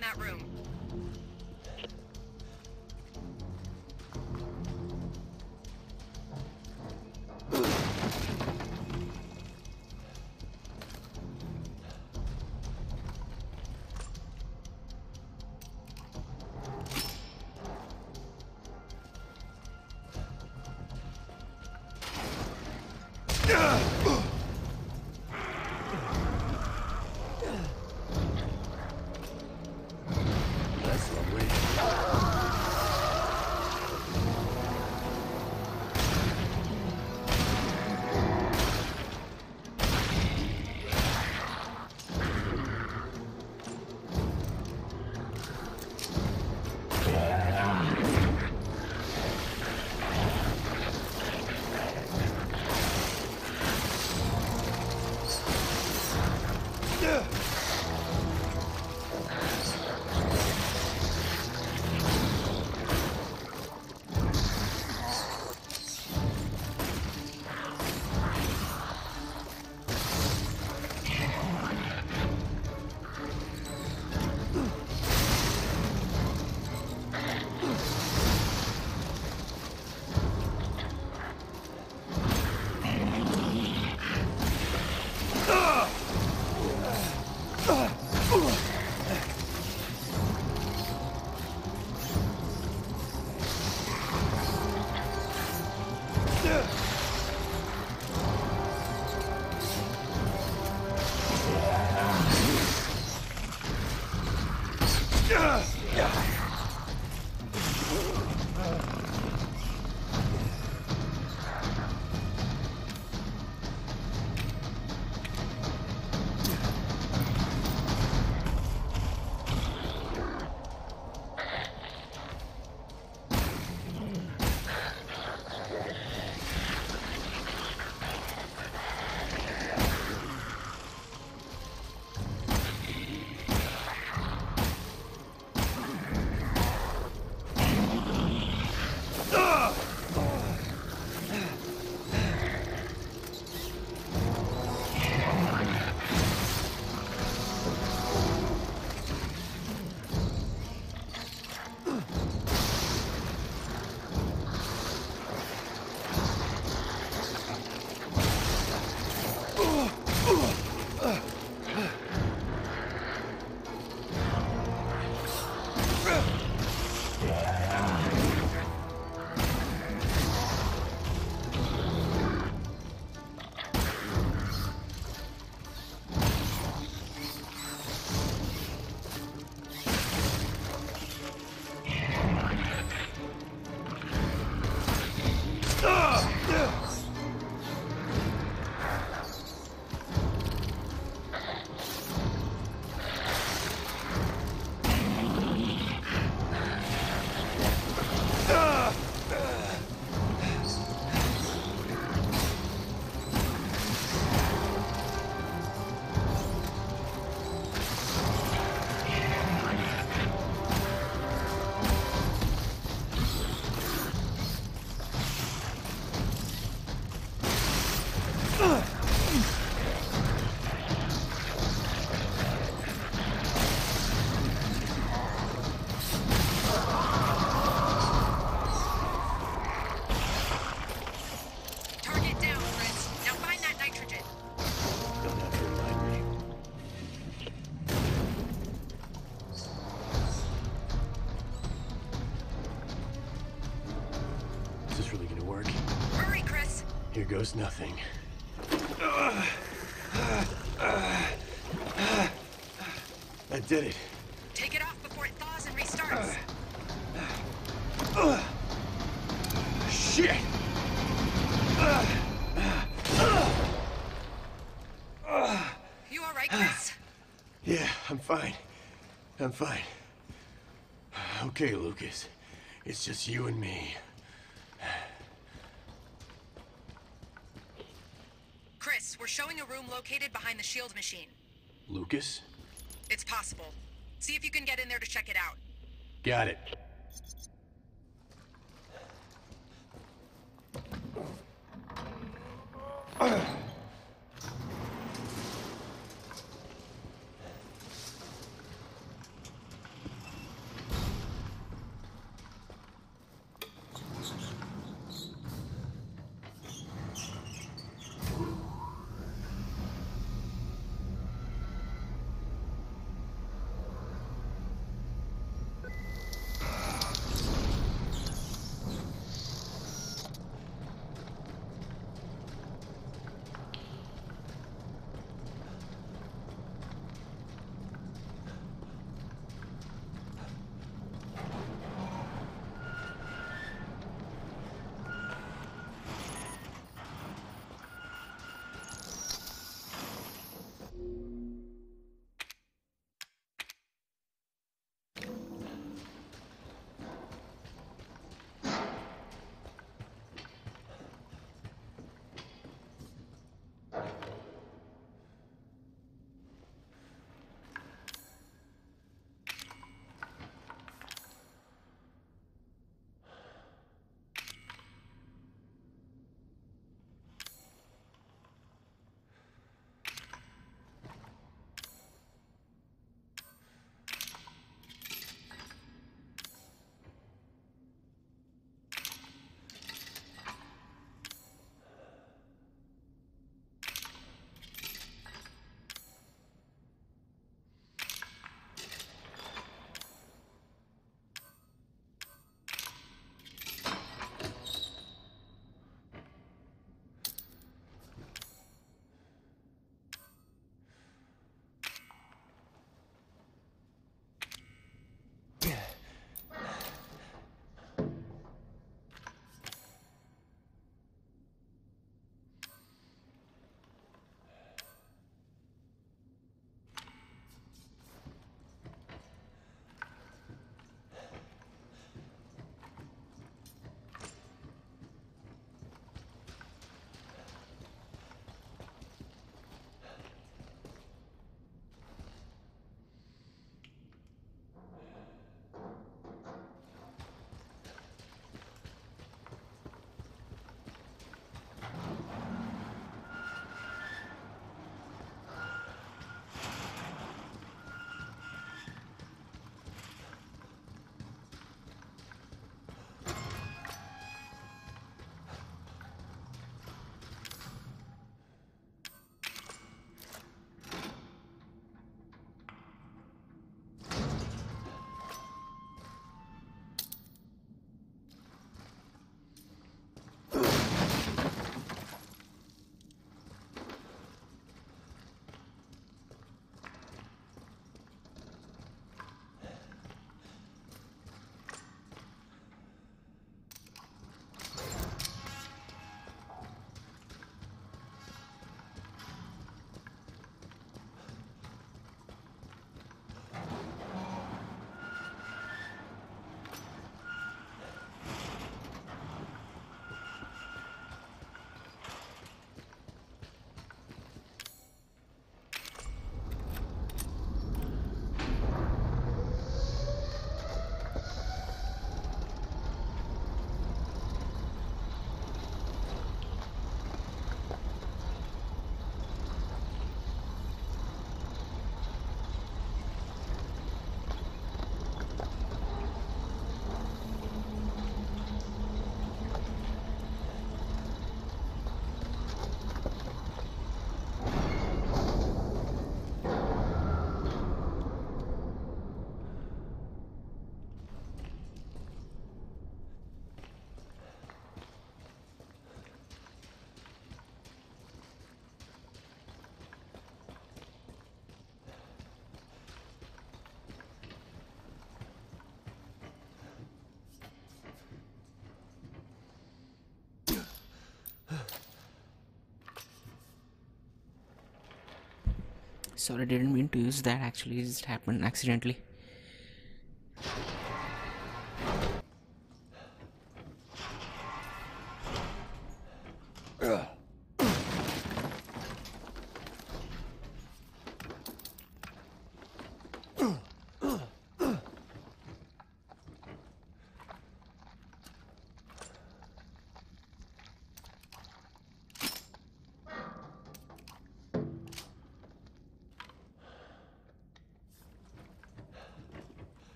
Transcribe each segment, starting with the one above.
that room. Nothing. I did it. Take it off before it thaws and restarts. Shit! You all right, Chris? Yeah, I'm fine. I'm fine. Okay, Lucas. It's just you and me. Chris, we're showing a room located behind the shield machine. Lucas? It's possible. See if you can get in there to check it out. Got it. Amen. sorry didn't mean to use that. Actually it just happened accidentally.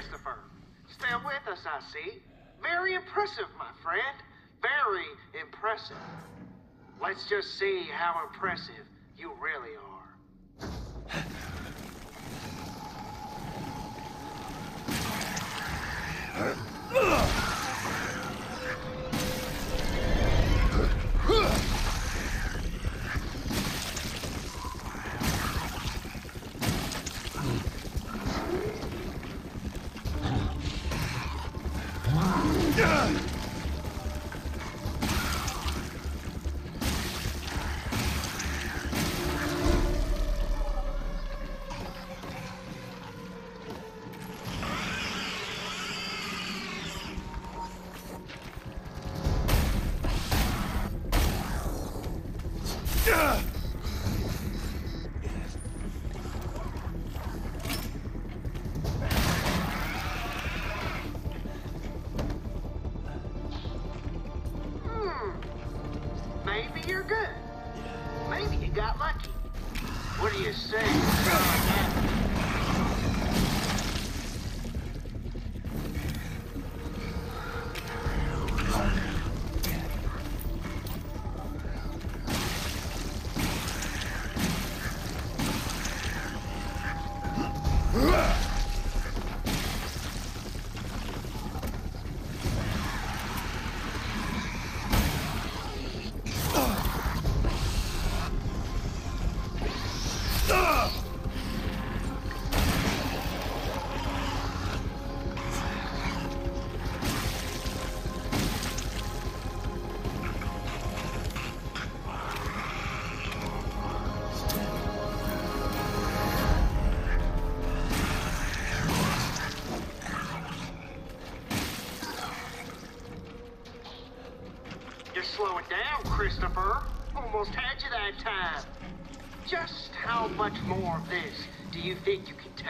Christopher. Stand with us, I see. Very impressive, my friend. Very impressive. Let's just see how impressive you really are.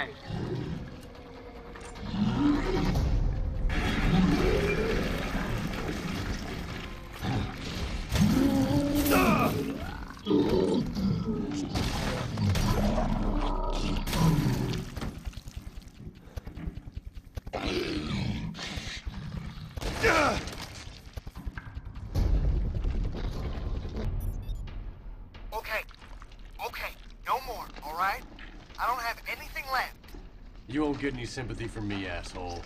Okay. getting any sympathy from me, asshole.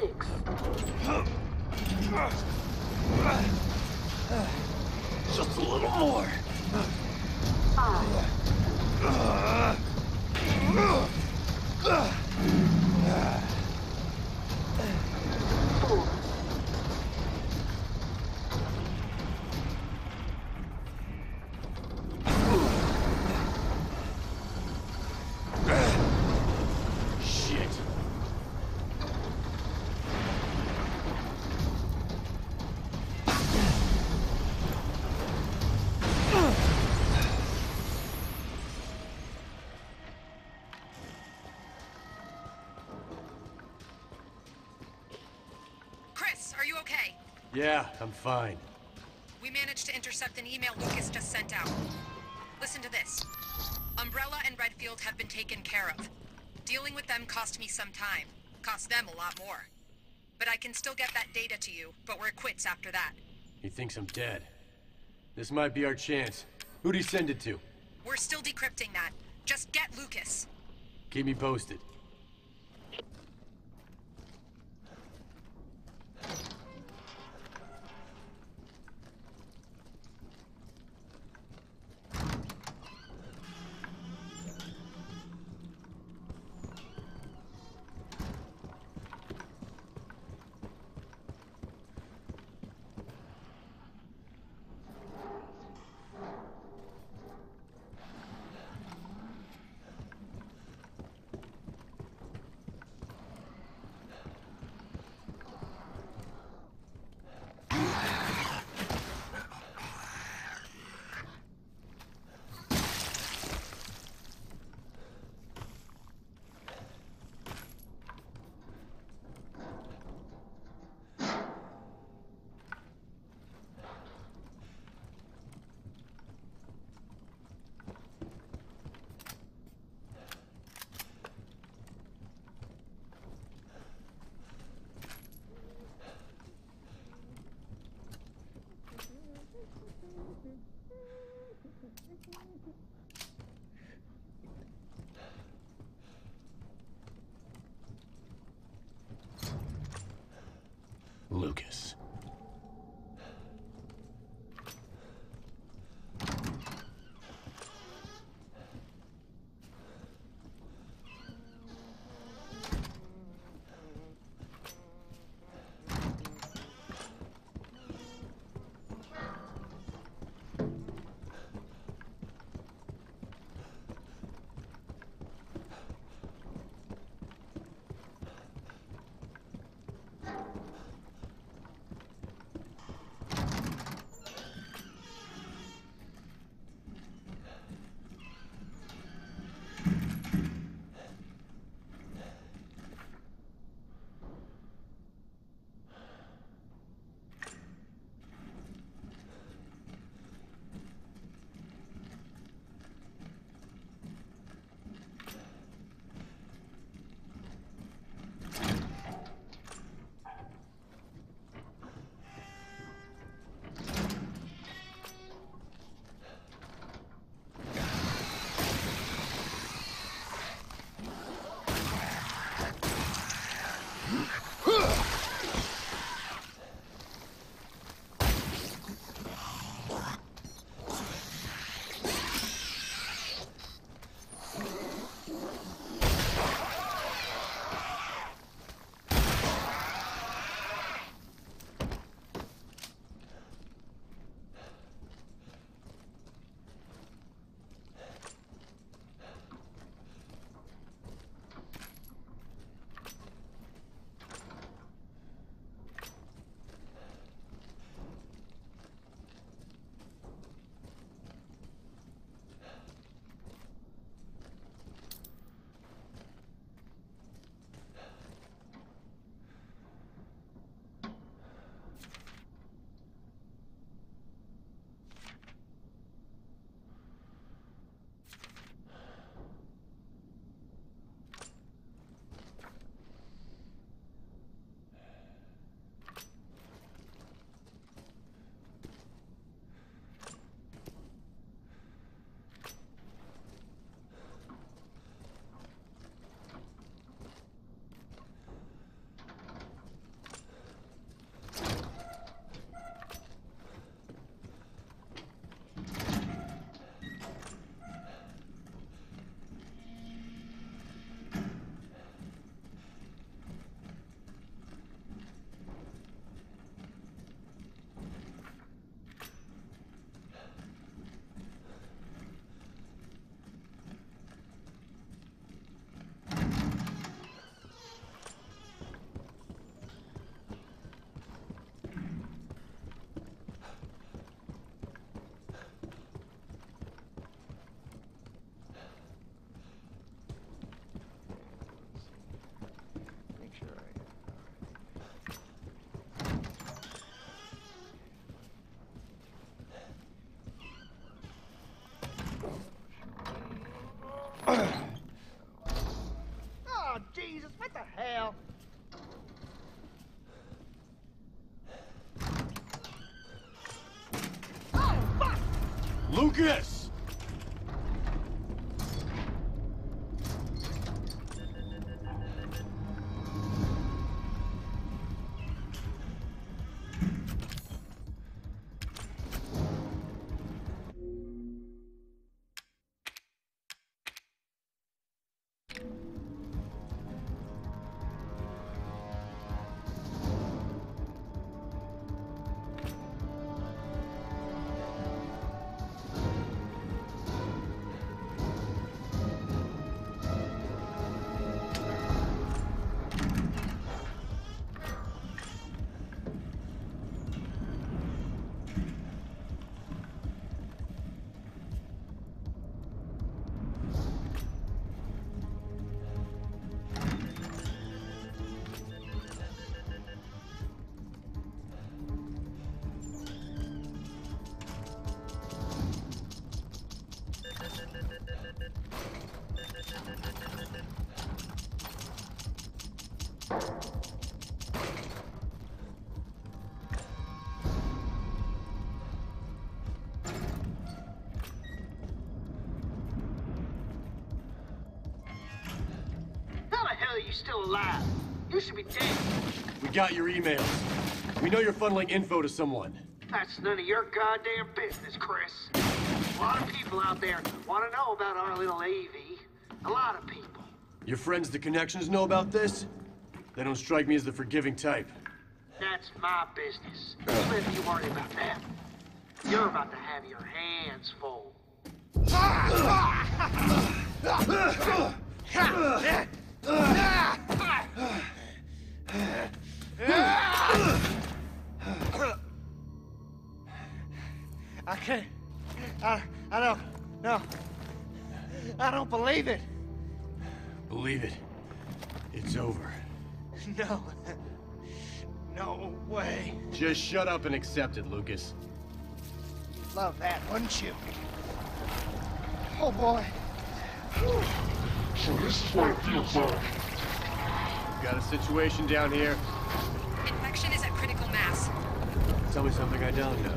six. Just a little more. Five. Yeah, I'm fine. We managed to intercept an email Lucas just sent out. Listen to this. Umbrella and Redfield have been taken care of. Dealing with them cost me some time. Cost them a lot more. But I can still get that data to you, but we're quits after that. He thinks I'm dead. This might be our chance. Who'd he send it to? We're still decrypting that. Just get Lucas. Keep me posted. Lucas. Lucas! Still alive? You should be dead. We got your emails. We know you're funneling info to someone. That's none of your goddamn business, Chris. A lot of people out there want to know about our little Evie. A lot of people. Your friends, the connections, know about this? They don't strike me as the forgiving type. That's my business. You let me worry about that. You're about to have your hands full. I can't. I, I don't. No. I don't believe it. Believe it. It's over. No. No way. Just shut up and accept it, Lucas. You'd love that, wouldn't you? Oh boy. So this is what it feels like. We've got a situation down here. Infection is at critical mass. Tell me something I don't know.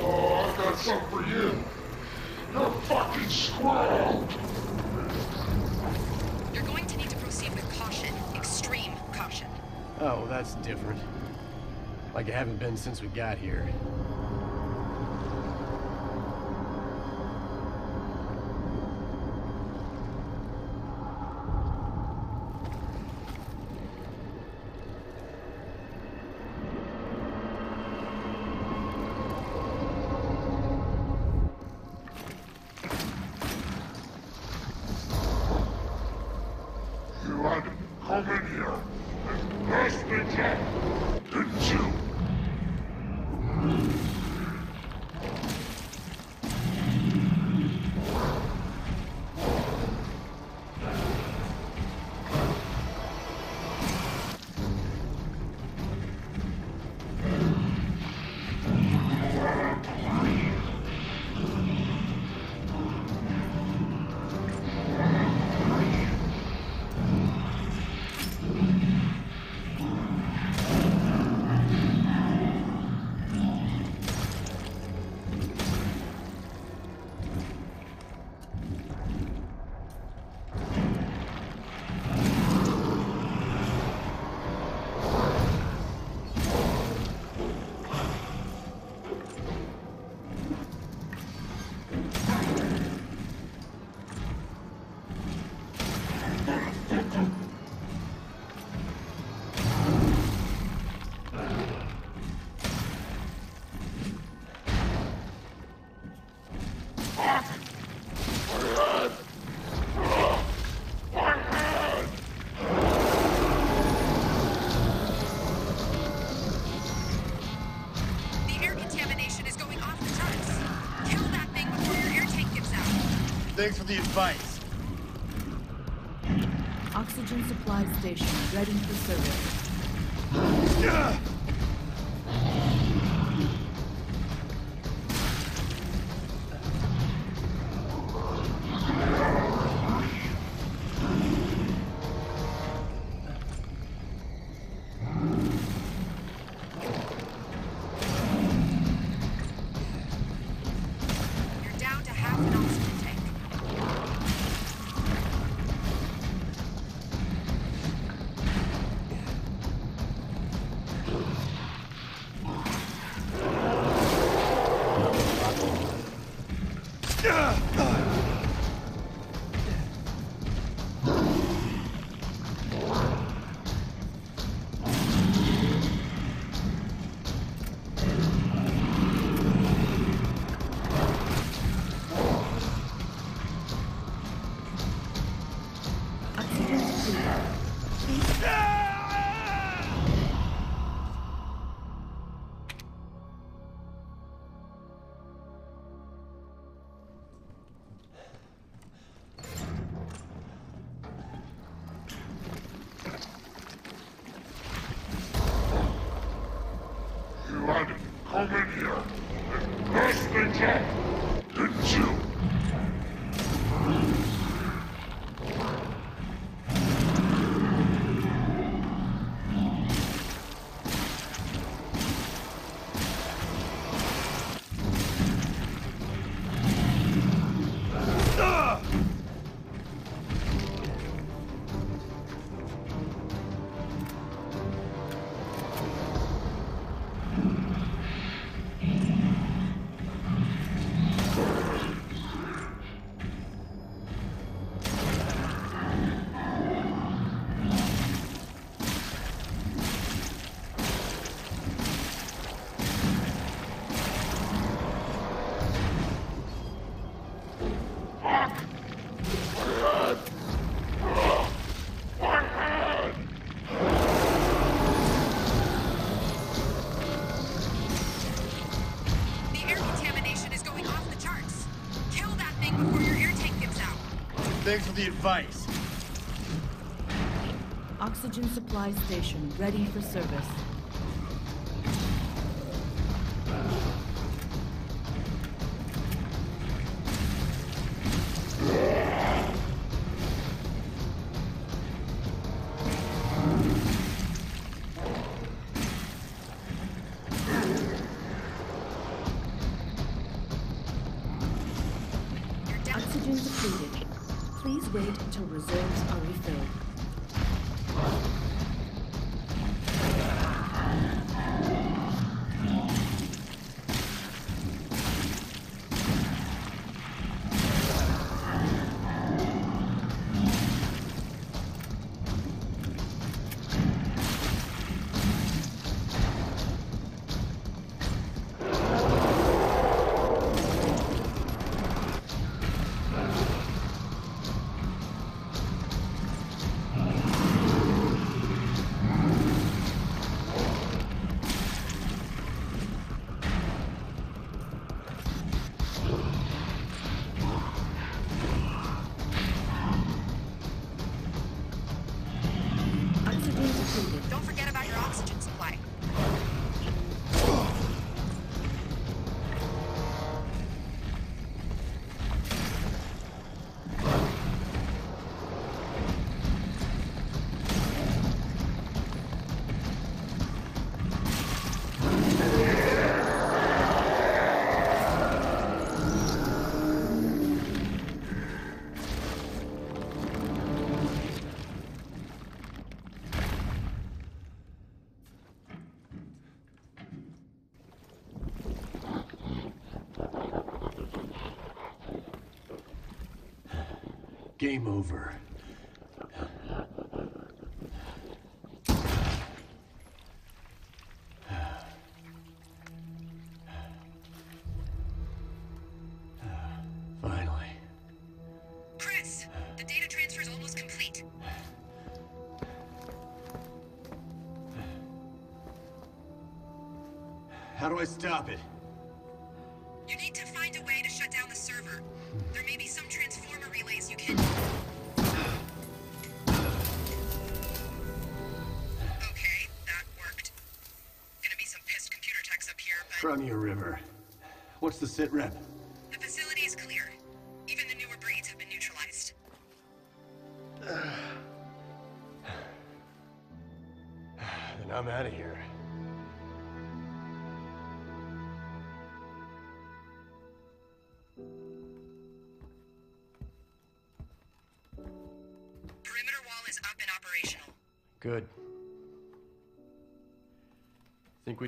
Oh, I've got something for you. You're fucking screwed. You're going to need to proceed with caution. Extreme caution. Oh, well, that's different. Like I haven't been since we got here. Thanks for the advice. Oxygen supply station ready for service. 呀哈 the advice. Oxygen supply station ready for service. Game over.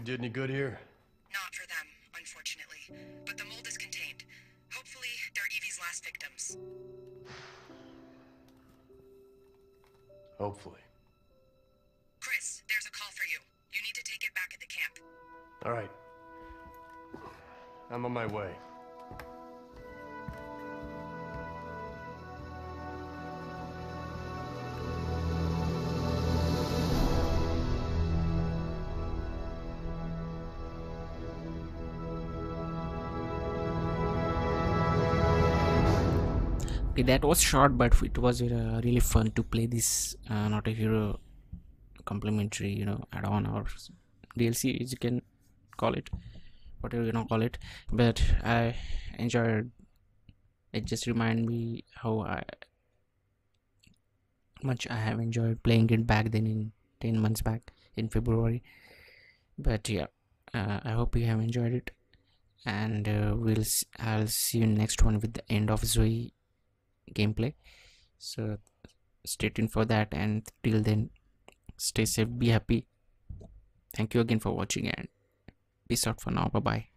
did any good here? Not for them, unfortunately. But the mold is contained. Hopefully, they're Evie's last victims. Hopefully. Chris, there's a call for you. You need to take it back at the camp. All right. I'm on my way. Okay that was short but it was uh, really fun to play this uh, not a hero complimentary you know add-on or dlc as you can call it whatever you know call it. But i enjoyed it just remind me how i much i have enjoyed playing it back then in 10 months back in february. But yeah uh, i hope you have enjoyed it. And uh, we'll i'll see you next one with the end of zoe gameplay. So stay tuned for that and till then stay safe be happy. Thank you again for watching and peace out for now. Bye bye